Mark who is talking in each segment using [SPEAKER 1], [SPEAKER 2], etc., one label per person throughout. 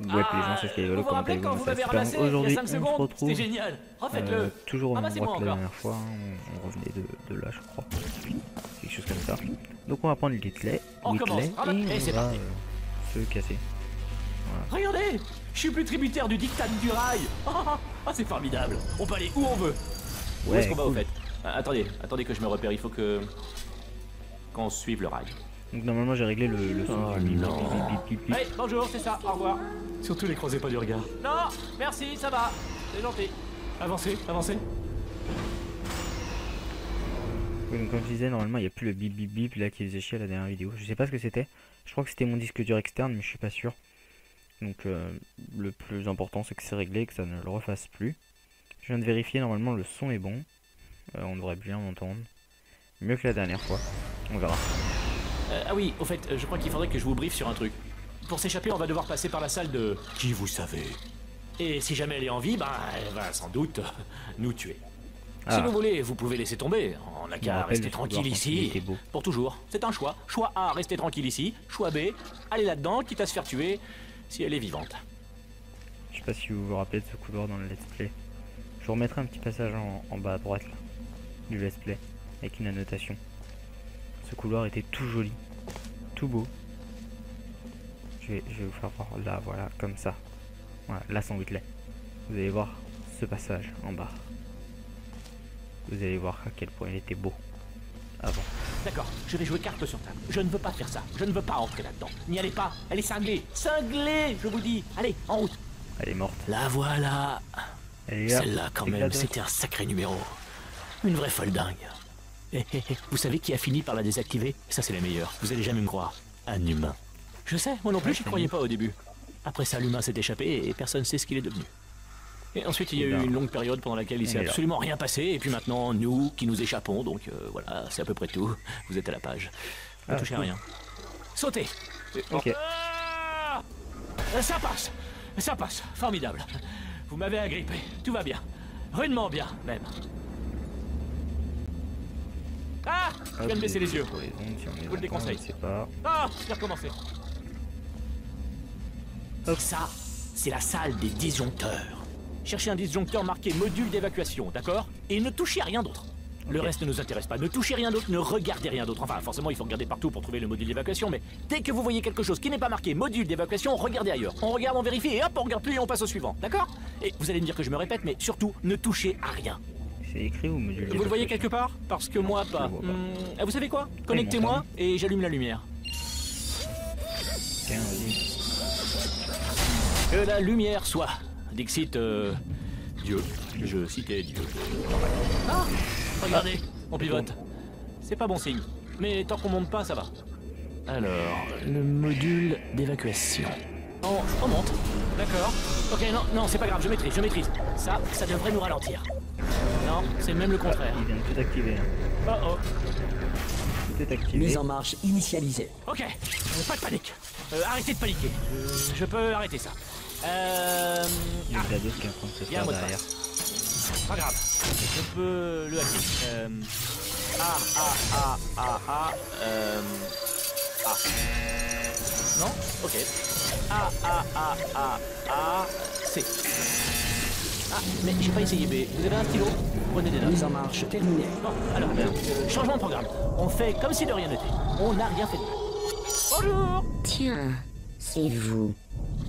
[SPEAKER 1] Ouais, puis les gens, c'est ce
[SPEAKER 2] vous
[SPEAKER 1] comment
[SPEAKER 2] rappelez
[SPEAKER 1] allez-vous
[SPEAKER 2] quand vous
[SPEAKER 1] ça Aujourd'hui,
[SPEAKER 2] 5
[SPEAKER 1] on se retrouve.
[SPEAKER 2] génial. Refaites-le.
[SPEAKER 1] Euh, toujours au même endroit que la dernière fois, on, on revenait de, de là, je crois. Quelque chose comme ça. Donc on va prendre Whitley,
[SPEAKER 2] On
[SPEAKER 1] Whitley
[SPEAKER 2] commence.
[SPEAKER 1] et on
[SPEAKER 2] c'est
[SPEAKER 1] va euh, se casser.
[SPEAKER 2] Regardez Je suis plus tributaire du diktat du rail. Ah, ah, c'est formidable. On peut aller où on veut. Où est-ce qu'on va au fait Ah, Attendez, attendez que je me repère, il faut que... qu'on suive le rail.
[SPEAKER 1] Donc normalement j'ai réglé le, le son
[SPEAKER 2] Oh non. Hey, bonjour, c'est ça, au revoir. Surtout les croisez pas du regard. Non, merci, ça va. C'est gentil. Avancez, avancez.
[SPEAKER 1] Oui, donc comme je disais, normalement il n'y a plus le bip bip bip là qui faisait chier à la dernière vidéo. Je sais pas ce que c'était. Je crois que c'était mon disque dur externe, mais je suis pas sûr. Donc euh, le plus important c'est que c'est réglé et que ça ne le refasse plus. Je viens de vérifier, normalement le son est bon. Euh, on devrait bien m'entendre. Mieux que la dernière fois. On verra.
[SPEAKER 2] Euh, ah oui, au fait, je crois qu'il faudrait que je vous briefe sur un truc. Pour s'échapper, on va devoir passer par la salle de... Qui vous savez Et si jamais elle est en vie, bah, elle va sans doute nous tuer. Si
[SPEAKER 1] Ah.
[SPEAKER 2] vous voulez, vous pouvez laisser tomber. On n'a qu'à rester tranquille ici. Pour toujours. C'est un choix. Choix A, rester tranquille ici. Choix B, aller là-dedans, quitte à se faire tuer, si elle est vivante.
[SPEAKER 1] Je sais pas si vous vous rappelez de ce couloir dans le let's play. Je vous remettrai un petit passage en, en bas à droite là, du let's play avec une annotation. Ce couloir était tout joli, tout beau. Je vais, je vais vous faire voir là, voilà, comme ça. Voilà, là sans Whitley. Vous allez voir ce passage en bas. Vous allez voir à quel point il était beau avant.
[SPEAKER 2] D'accord, je vais jouer carte sur table. Je ne veux pas faire ça. Je ne veux pas entrer là-dedans. N'y allez pas. Elle est cinglée. Cinglée, je vous dis. Allez, en route.
[SPEAKER 1] Elle est morte.
[SPEAKER 2] La voilà. Celle-là, quand même, c'était un sacré numéro. Une vraie folle dingue. Hé, hé, hé, Vous savez qui a fini par la désactiver? Ça, c'est la meilleure. Vous allez jamais me croire. Un humain. Je sais, moi non plus,
[SPEAKER 1] c'est
[SPEAKER 2] croyais pas au début. Après ça, l'humain s'est échappé et personne ne sait ce qu'il est devenu. Et ensuite, il y a eu une longue période pendant laquelle il s'est absolument rien passé. Et puis maintenant, nous qui nous échappons. Donc euh, voilà, c'est à peu près tout. Vous êtes à la page. Ne
[SPEAKER 1] Ah,
[SPEAKER 2] touchez à rien. Sautez
[SPEAKER 1] Ok.
[SPEAKER 2] Ah Ça passe Ça passe Formidable Vous m'avez agrippé. Tout va bien. Rudement bien, même. Ah Je viens de baisser les yeux. Je vous le
[SPEAKER 1] d'accord,
[SPEAKER 2] déconseille.
[SPEAKER 1] Je sais pas.
[SPEAKER 2] Ah Je vais Ça, c'est la salle des disjoncteurs. Cherchez un disjoncteur marqué module d'évacuation, d'accord? Et ne touchez à rien d'autre. Le reste ne nous intéresse pas. Ne touchez rien d'autre, ne regardez rien d'autre. Enfin, forcément, il faut regarder partout pour trouver le module d'évacuation, mais dès que vous voyez quelque chose qui n'est pas marqué module d'évacuation, regardez ailleurs. On regarde, on vérifie, et hop, on regarde plus et on passe au suivant, d'accord? Et vous allez me dire que je me répète, mais surtout, ne touchez à rien.
[SPEAKER 1] C'est écrit ou module
[SPEAKER 2] Vous le voyez quelque part? Parce que moi, pas. Hmm, ah, vous savez quoi? Connectez-moi et j'allume la lumière.
[SPEAKER 1] Tiens, vas-y.
[SPEAKER 2] Que la lumière soit. Dixit, euh, Dieu. Je citais Dieu. Ah Regardez, on pivote. C'est pas bon signe. Mais tant qu'on monte pas, ça va. Alors, le module d'évacuation. On, on monte. D'accord. Ok, non, non, c'est pas grave, je maîtrise, je maîtrise. Ça, ça devrait nous ralentir. Non, c'est même le contraire.
[SPEAKER 1] Il vient de tout activer. hein.
[SPEAKER 2] Oh oh.
[SPEAKER 1] Est.
[SPEAKER 3] Mise en marche initialisée.
[SPEAKER 2] Ok, euh, pas de panique. Euh, arrêtez de paniquer. Euh, je peux arrêter ça. Euh...
[SPEAKER 1] Il y a
[SPEAKER 2] ah,
[SPEAKER 1] GLaDOS qui est en train de se faire derrière.
[SPEAKER 2] passe. Pas grave. Je peux le hacker. Euh... Ah, ah, ah, ah, ah. Euh... Ah. Non? Ok. Ah, ah, ah, ah, ah. C. Ah, mais j'ai pas essayé B. Vous avez un stylo Prenez des notes.
[SPEAKER 3] Mise en marche terminée.
[SPEAKER 2] Bon, alors, euh, changement de programme. On fait comme si de rien n'était. On n'a rien fait de mal. Bonjour
[SPEAKER 4] Tiens, c'est vous.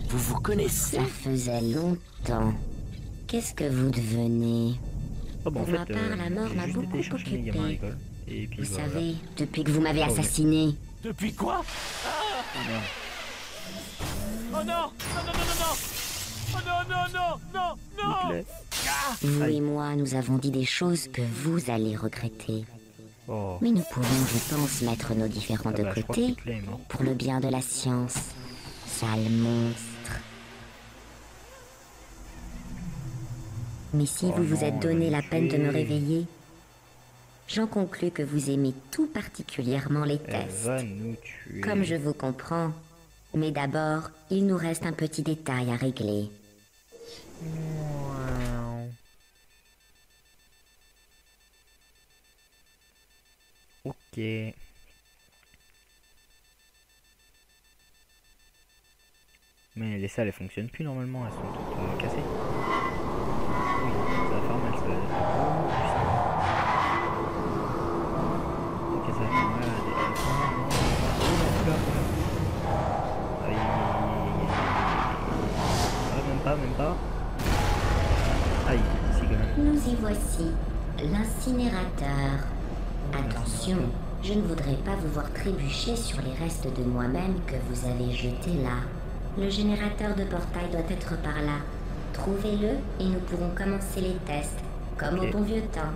[SPEAKER 2] Vous vous connaissez
[SPEAKER 4] Ça faisait longtemps. Qu'est-ce que vous devenez
[SPEAKER 1] Oh, en
[SPEAKER 4] Pour
[SPEAKER 1] fait,
[SPEAKER 4] ma part, la mort m'a beaucoup.
[SPEAKER 1] Et puis
[SPEAKER 4] Vous
[SPEAKER 1] voilà.
[SPEAKER 4] savez, depuis que vous m'avez
[SPEAKER 1] Oh,
[SPEAKER 4] assassiné,
[SPEAKER 2] Depuis quoi?
[SPEAKER 1] Non.
[SPEAKER 2] Oh non Non, non, non, non, non Oh non, non, non, non, non
[SPEAKER 1] Whitley.
[SPEAKER 4] vous et moi, nous avons dit des choses que vous allez regretter.
[SPEAKER 1] Oh.
[SPEAKER 4] Mais nous pouvons, je pense, mettre nos différends
[SPEAKER 1] Ah
[SPEAKER 4] de
[SPEAKER 1] bah, crois que
[SPEAKER 4] côté
[SPEAKER 1] mort.
[SPEAKER 4] pour le bien de la science. Sale monstre. Mais si
[SPEAKER 1] Oh
[SPEAKER 4] vous vous êtes donné la peine de me réveiller, j'en conclus que vous aimez tout particulièrement les
[SPEAKER 1] Elle
[SPEAKER 4] tests.
[SPEAKER 1] va nous tuer.
[SPEAKER 4] Comme je vous comprends. Mais d'abord, il nous reste un petit détail à régler.
[SPEAKER 1] Ok. Mais les salles elles fonctionnent plus normalement, elles sont toutes euh, cassées. Oui, ça va faire mal. Ok, ça va faire mal Oh. Ah, même pas, même pas. Quand même.
[SPEAKER 4] Nous y voici. L'incinérateur. Attention, je ne voudrais pas vous voir trébucher sur les restes de moi-même que vous avez jetés là. Le générateur de portail doit être par là. Trouvez-le et nous pourrons commencer les tests, comme au bon vieux temps.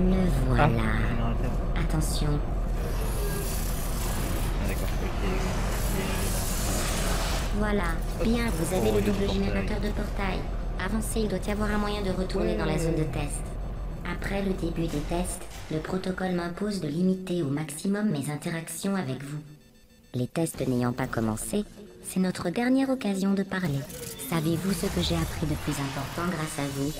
[SPEAKER 4] Me
[SPEAKER 1] Ah,
[SPEAKER 4] voilà.
[SPEAKER 1] générateur.
[SPEAKER 4] Attention,
[SPEAKER 1] Ah, d'accord.
[SPEAKER 4] Voilà. Bien, vous avez
[SPEAKER 1] Oh,
[SPEAKER 4] le
[SPEAKER 1] le
[SPEAKER 4] double générateur de portail. Avancez, il doit y avoir un moyen de retourner dans la zone de test. Après le début des tests, le protocole m'impose de limiter au maximum mes interactions avec vous. Les tests n'ayant pas commencé, c'est notre dernière occasion de parler. Savez-vous ce que j'ai appris de plus important grâce à vous?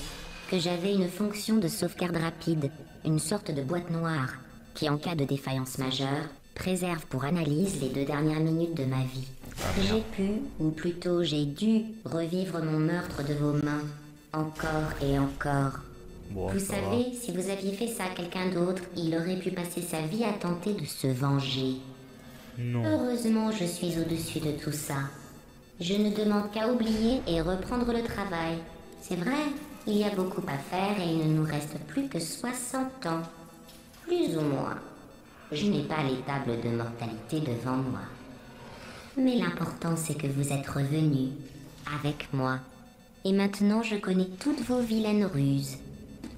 [SPEAKER 4] Que j'avais une fonction de sauvegarde rapide, une sorte de boîte noire, qui en cas de défaillance majeure, préserve pour analyse les deux dernières minutes de ma vie. J'ai pu, ou plutôt j'ai dû, revivre mon meurtre de vos mains, encore et encore.
[SPEAKER 1] Bon,
[SPEAKER 4] Vous
[SPEAKER 1] va.
[SPEAKER 4] savez, si vous aviez fait ça à quelqu'un d'autre, il aurait pu passer sa vie à tenter de se venger.
[SPEAKER 1] Non.
[SPEAKER 4] Heureusement, je suis au-dessus de tout ça. Je ne demande qu'à oublier et reprendre le travail. C'est vrai, il y a beaucoup à faire et il ne nous reste plus que 60 ans. Plus ou moins. Je n'ai pas les tables de mortalité devant moi. Mais l'important, c'est que vous êtes revenus, avec moi. Et maintenant, je connais toutes vos vilaines ruses.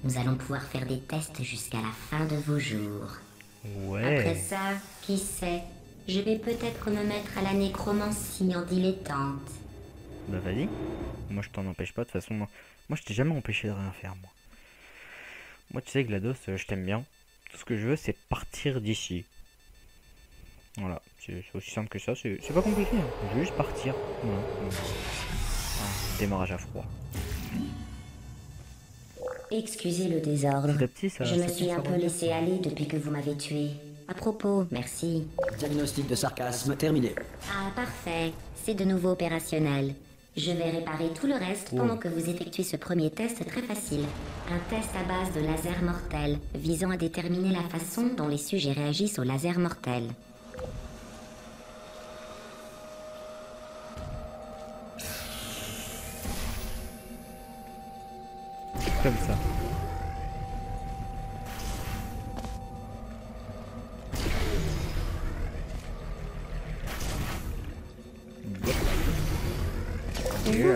[SPEAKER 4] Nous allons pouvoir faire des tests jusqu'à la fin de vos jours. Après
[SPEAKER 1] Ouais.
[SPEAKER 4] ça, qui sait? Je vais peut-être me mettre à la nécromancie en dilettante.
[SPEAKER 1] Bah vas-y. Moi je t'en empêche pas, de toute façon. Moi, moi je t'ai jamais empêché de rien faire, moi. Moi tu sais, GLaDOS, euh, je t'aime bien. Tout ce que je veux, c'est partir d'ici. Voilà, c'est aussi simple que ça, c'est pas compliqué. hein. Je veux juste partir. Voilà. Ah, démarrage à froid.
[SPEAKER 4] Excusez le désordre.
[SPEAKER 1] Petit ça.
[SPEAKER 4] Je me suis un peu laissé aller depuis que vous m'avez tué. À propos, merci.
[SPEAKER 3] Diagnostic de sarcasme terminé.
[SPEAKER 4] Ah, parfait. C'est de nouveau opérationnel. Je vais réparer tout le reste pendant que vous effectuez ce premier test très facile. Un test à base de laser mortel, visant à déterminer la façon dont les sujets réagissent au laser mortel.
[SPEAKER 1] Comme ça.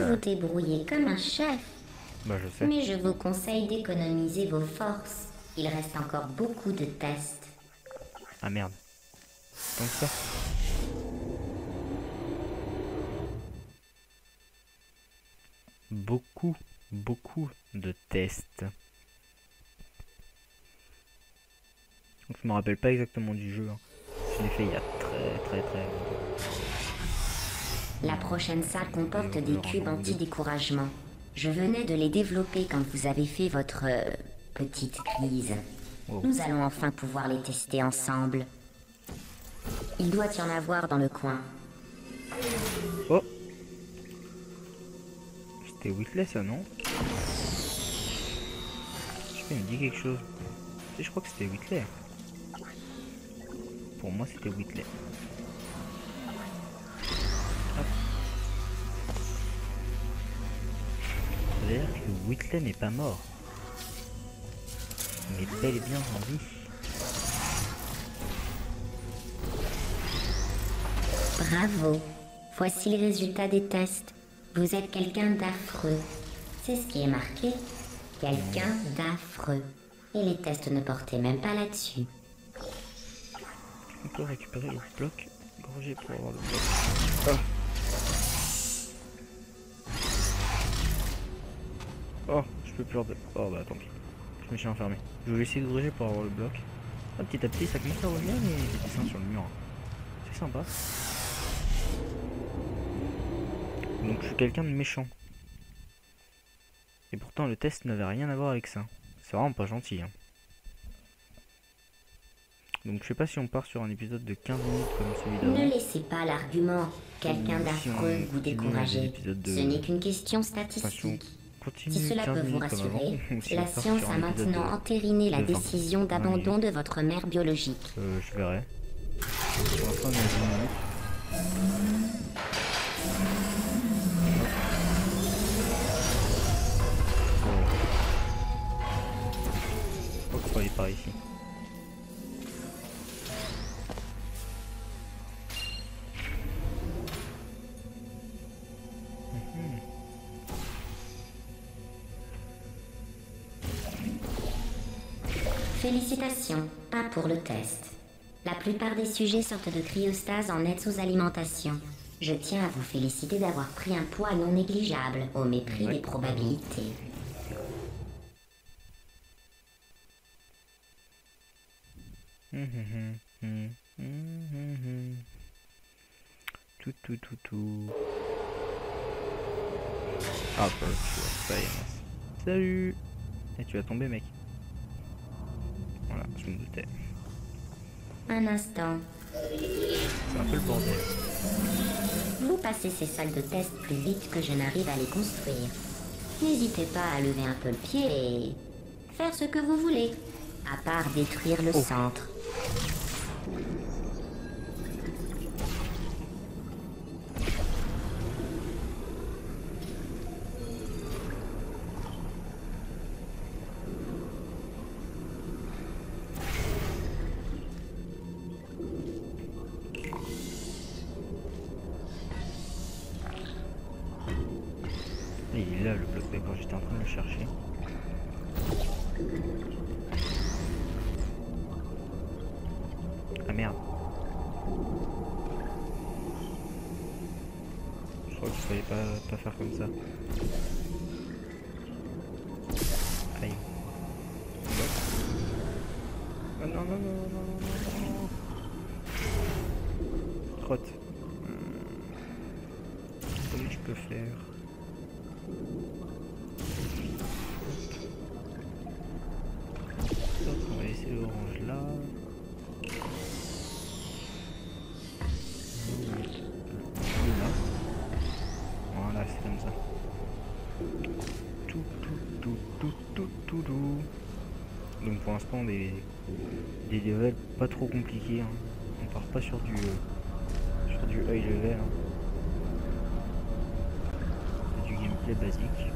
[SPEAKER 4] Vous débrouillez comme un chef.
[SPEAKER 1] Bah je sais.
[SPEAKER 4] Mais je vous conseille d'économiser vos forces. Il reste encore beaucoup de tests.
[SPEAKER 1] Ah merde. Que ça. Beaucoup, beaucoup de tests. Donc, je me rappelle pas exactement du jeu. hein. Je l'ai fait il y a très très très longtemps.
[SPEAKER 4] La prochaine salle comporte des cubes anti-découragement. Je venais de les développer quand vous avez fait votre euh, petite crise.
[SPEAKER 1] Oh.
[SPEAKER 4] Nous allons enfin pouvoir les tester ensemble. Il doit y en avoir dans le coin.
[SPEAKER 1] Oh C'était Whitley ça non? Je me dit quelque chose. Je crois que c'était Whitley. Pour moi c'était Whitley. Que Whitley n'est pas mort. Mais bel et bien en vie.
[SPEAKER 4] Bravo. Voici les résultats des tests. Vous êtes quelqu'un d'affreux. C'est ce qui est marqué. Quelqu'un d'affreux. Et les tests ne portaient même pas là-dessus.
[SPEAKER 1] On peut récupérer le bloc gorgé pour avoir le bloc. Oh. Oh, je peux plus. Oh bah tant pis. je me suis enfermé. Je vais essayer de diriger pour avoir le bloc. Ah, petit à petit, ça commence à revenir les, les dessins sur le mur. hein. C'est sympa. Donc je suis quelqu'un de méchant. Et pourtant le test n'avait rien à voir avec ça. C'est vraiment pas gentil. hein. Donc je sais pas si on part sur un épisode de 15 minutes comme celui
[SPEAKER 4] Ne
[SPEAKER 1] d'avant.
[SPEAKER 4] laissez pas l'argument, quelqu'un
[SPEAKER 1] Ou
[SPEAKER 4] d'affreux vous
[SPEAKER 1] continue
[SPEAKER 4] décourager.
[SPEAKER 1] l'épisode de-
[SPEAKER 4] Ce n'est qu'une question statistique.
[SPEAKER 1] Continue
[SPEAKER 4] Si cela
[SPEAKER 1] 15
[SPEAKER 4] peut vous rassurer, la
[SPEAKER 1] part
[SPEAKER 4] science a maintenant entériné la
[SPEAKER 1] de 20.
[SPEAKER 4] décision d'abandon de votre mère biologique.
[SPEAKER 1] Euh, je verrai. Pour l'instant, on est à 10 minutes. Oh. Je crois aller par ici.
[SPEAKER 4] Félicitations, pas pour le test. La plupart des sujets sortent de cryostase en nette sous-alimentation. Je tiens à vous féliciter d'avoir pris un poids non négligeable au mépris des probabilités.
[SPEAKER 1] Tout, tout, tout, tout. Ah, bah, ça y est. Salut Et tu vas tomber, mec. Voilà, je me doutais.
[SPEAKER 4] Un instant.
[SPEAKER 1] C'est un peu le bordel.
[SPEAKER 4] Vous passez ces salles de test plus vite que je n'arrive à les construire. N'hésitez pas à lever un peu le pied et faire ce que vous voulez, à part détruire le
[SPEAKER 1] Oh.
[SPEAKER 4] centre.
[SPEAKER 1] Chercher. Ah merde. Je crois qu'il fallait pas, pas faire comme ça. Aïe. Ah non, non, non, non, non, non, non, non. Crotte. Hum. Comment je peux faire? Tout, tout, tout, tout. Donc pour l'instant des, des levels pas trop compliqués. hein. On part pas sur du euh, sur du high level. hein. Du gameplay basique.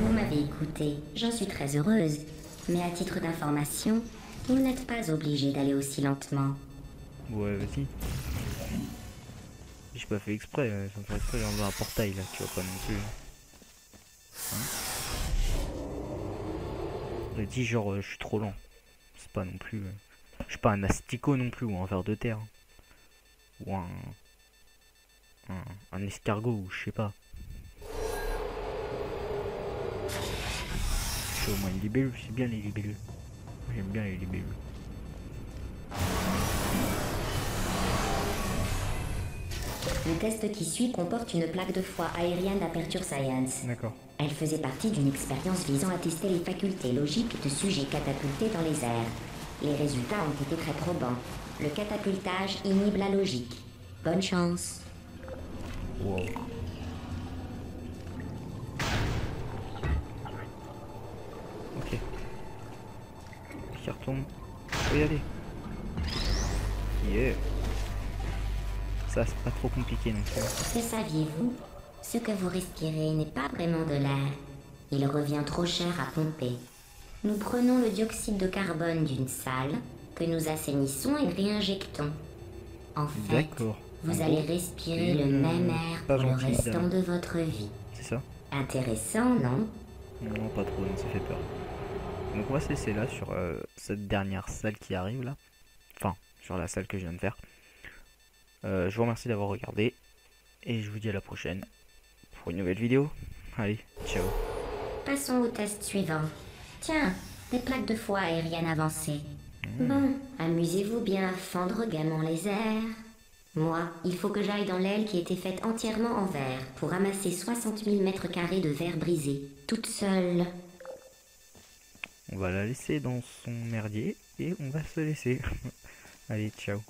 [SPEAKER 4] Vous m'avez écouté, j'en suis très heureuse. Mais à titre d'information, vous n'êtes pas obligé d'aller aussi lentement.
[SPEAKER 1] Ouais, vas-y. J'ai pas fait exprès, euh, sans faire exprès, j'ai enlevé un portail là, tu vois pas non plus. J'ai dit genre, euh, je suis trop lent. C'est pas non plus. euh, Je suis pas un asticot non plus, ou un ver de terre. Ou un. Un, un escargot, ou je sais pas. Je suis au moins une libellule, c'est bien les libellules. J'aime bien les libellules.
[SPEAKER 4] Le test qui suit comporte une plaque de foie aérienne d'Aperture Science.
[SPEAKER 1] D'accord.
[SPEAKER 4] Elle faisait partie d'une expérience visant à tester les facultés logiques de sujets catapultés dans les airs. Les résultats ont été très probants. Le catapultage inhibe la logique. Bonne chance.
[SPEAKER 1] Wow. Ok. Retombe. Faut y aller. Yeah. Ça, c'est pas trop compliqué non plus.
[SPEAKER 4] Que saviez-vous? Ce que vous respirez n'est pas vraiment de l'air. Il revient trop cher à pomper. Nous prenons le dioxyde de carbone d'une salle que nous assainissons et réinjectons. En fait, vous
[SPEAKER 1] En
[SPEAKER 4] allez respirer le
[SPEAKER 1] euh,
[SPEAKER 4] même air pour le restant de votre vie.
[SPEAKER 1] C'est ça
[SPEAKER 4] Intéressant, non?
[SPEAKER 1] Non, pas trop, non, ça fait peur. Donc on va se laisser là sur euh, cette dernière salle qui arrive là. Enfin, sur la salle que je viens de faire. Euh, je vous remercie d'avoir regardé. Et je vous dis à la prochaine pour une nouvelle vidéo. Allez, ciao.
[SPEAKER 4] Passons au test suivant. Tiens, des plaques de foie aériennes avancées. Bon, amusez-vous bien à fendre gaiement les airs. Moi, il faut que j'aille dans l'aile qui était faite entièrement en verre pour ramasser 60 000 mètres carrés de verre brisé, toute seule.
[SPEAKER 1] On va la laisser dans son merdier et on va se laisser. Allez, ciao.